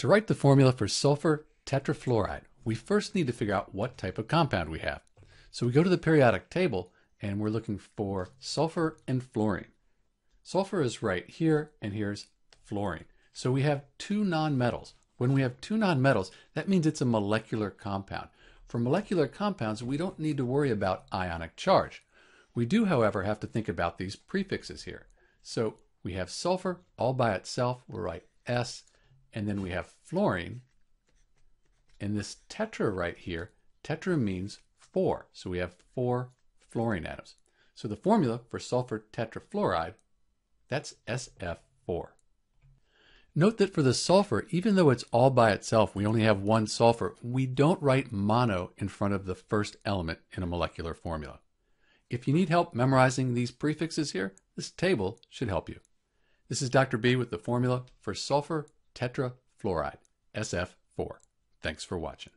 To write the formula for sulfur tetrafluoride, we first need to figure out what type of compound we have. So we go to the periodic table and we're looking for sulfur and fluorine. Sulfur is right here and here's fluorine. So we have two nonmetals. When we have two nonmetals, that means it's a molecular compound. For molecular compounds, we don't need to worry about ionic charge. We do, however, have to think about these prefixes here. So we have sulfur all by itself, we'll write S and then we have fluorine. And this tetra right here, tetra means four. So we have four fluorine atoms. So the formula for sulfur tetrafluoride, that's SF4. Note that for the sulfur, even though it's all by itself, we only have one sulfur, we don't write mono in front of the first element in a molecular formula. If you need help memorizing these prefixes here, this table should help you. This is Dr. B with the formula for sulfur tetrafluoride, SF4. Thanks for watching.